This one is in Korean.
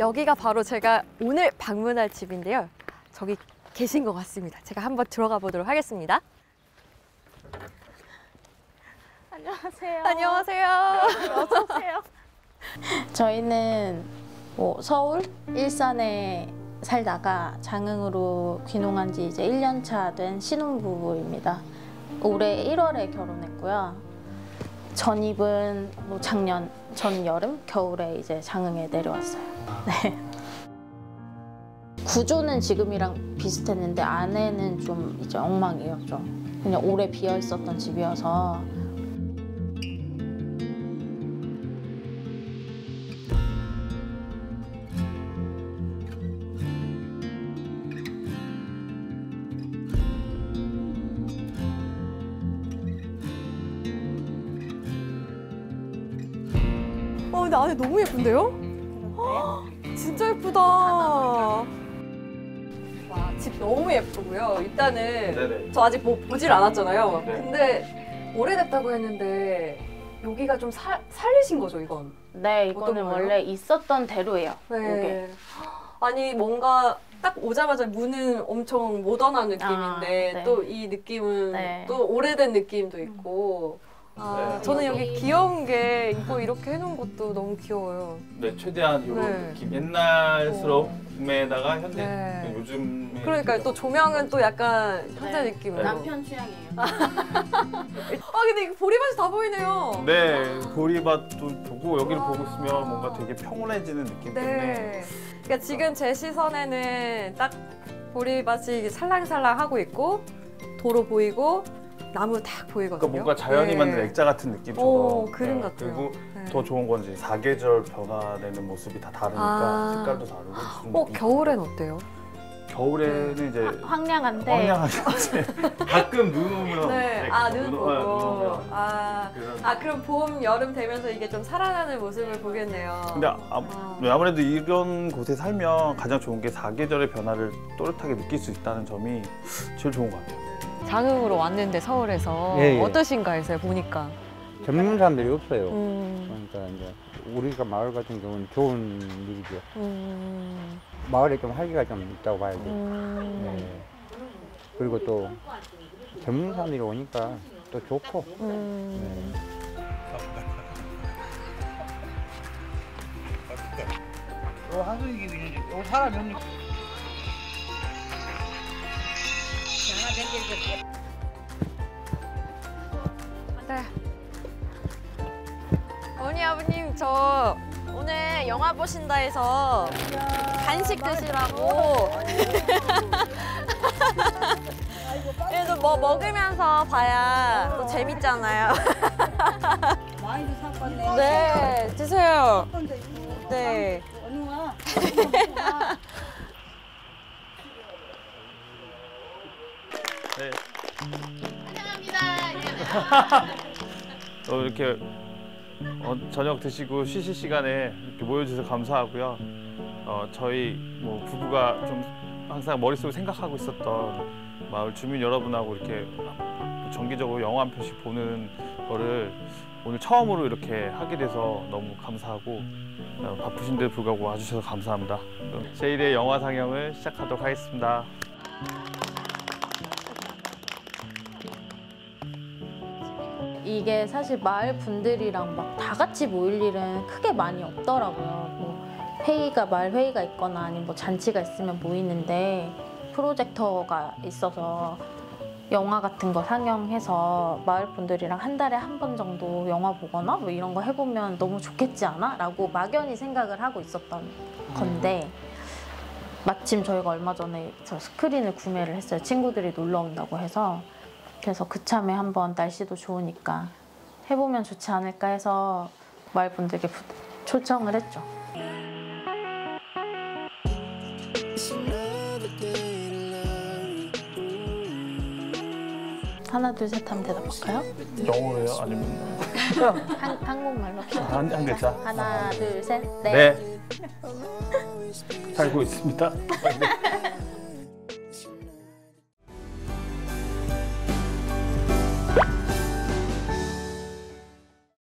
여기가 바로 제가 오늘 방문할 집인데요. 저기 계신 것 같습니다. 제가 한번 들어가 보도록 하겠습니다. 안녕하세요. 안녕하세요. 어서 오세요. 저희는 뭐 서울, 일산에 살다가 장흥으로 귀농한 지 이제 1년 차 된 신혼부부입니다. 올해 1월에 결혼했고요. 전입은 뭐 작년 전 여름 겨울에 이제 장흥에 내려왔어요. 네. 구조는 지금이랑 비슷했는데 안에는 좀 이제 엉망이에요. 좀 그냥 오래 비어 있었던 집이어서 어, 근데 안에 너무 예쁜데요? 헉, 진짜 예쁘다. 와, 집 너무 예쁘고요. 일단은 네네. 저 아직 뭐 보질 않았잖아요. 네. 근데 오래됐다고 했는데 여기가 좀 살, 살리신 거죠, 이건? 네 이거는? 원래 있었던 대로예요. 이게. 네. 아니 뭔가 딱 오자마자 문은 엄청 모던한 느낌인데 아, 네. 또이 느낌은 네. 또 오래된 느낌도 있고 아, 네. 저는 여기 귀여운 게 이거 이렇게 해놓은 것도 너무 귀여워요. 네, 최대한 이런 네. 느낌. 옛날스러움에다가 현대 네. 요즘 그러니까 또 조명은 또 약간 현대 네. 느낌으로. 남편 취향이에요. 아 근데 이거 보리밭이 다 보이네요. 네, 보리밭도 보고 여기를 보고 있으면 뭔가 되게 평온해지는 느낌 때문에 네. 그러니까 지금 제 시선에는 딱 보리밭이 살랑살랑 하고 있고 도로 보이고 나무 딱 보이거든요. 그러니까 뭔가 자연이 네. 만든 액자 같은 느낌처럼 오, 그림 네, 같아요. 그리고 네. 더 좋은 건 이제 사계절 변화되는 모습이 다 다르니까 아. 색깔도 다르고 어. 겨울엔 어때요? 겨울에는 이제 황량한데 황량하죠. 가끔 눈 오면 네, 네, 아눈눈 보고 오면. 아, 그런- 아 그럼 봄 여름 되면서 이게 좀 살아나는 모습을 보겠네요. 근데 아, 아. 네, 아무래도 이런 곳에 살면 가장 좋은 게 사계절의 변화를 또렷하게 느낄 수 있다는 점이 제일 좋은 것 같아요. 장흥으로 왔는데 서울에서 예, 예. 어떠신가 해서요 보니까. 젊은 사람들이 없어요. 음, 그러니까 이제 우리가 마을 같은 경우는 좋은 일이죠. 음, 마을에 좀 활기가 좀 있다고 봐야죠. 음, 네. 그리고 또 젊은 사람들이 오니까 또 좋고. 음. 네. 요 하수기 요 사람이 없니? 네. 어머니 아버님 저 오늘 영화 보신다 해서 간식 드시라고. 그래도 뭐 먹으면서 봐야 또 재밌잖아요. 많이도 샀겠네. 네, 드세요. 네. 네. 또 이렇게 어, 저녁 드시고 쉬실 시간에 이렇게 모여주셔서 감사하고요. 어, 저희 뭐 부부가 좀 항상 머릿속에 생각하고 있었던 마을 주민 여러분하고 이렇게 정기적으로 영화 한 편씩 보는 거를 오늘 처음으로 이렇게 하게 돼서 너무 감사하고 어, 바쁘신데 불구하고 와주셔서 감사합니다. 그럼 제1의 영화 상영을 시작하도록 하겠습니다. 이게 사실 마을 분들이랑 막 다 같이 모일 일은 크게 많이 없더라고요. 뭐 회의가 마을 회의가 있거나 아니면 뭐 잔치가 있으면 모이는데 프로젝터가 있어서 영화 같은 거 상영해서 마을 분들이랑 한 달에 한 번 정도 영화 보거나 뭐 이런 거 해보면 너무 좋겠지 않아? 라고 막연히 생각을 하고 있었던 건데 마침 저희가 얼마 전에 저 스크린을 구매를 했어요. 친구들이 놀러 온다고 해서 그래서 그참에 한번 날씨도 좋으니까 해보면 좋지 않을까 해서 마을 분들께 부- 초청을 했죠. 하나 둘 셋 하면 대답할까요? 영어예요? 아니면 한, 한국말로 한, 한 글자? 하나 둘 셋 네. 네. 살고 있습니다. 네.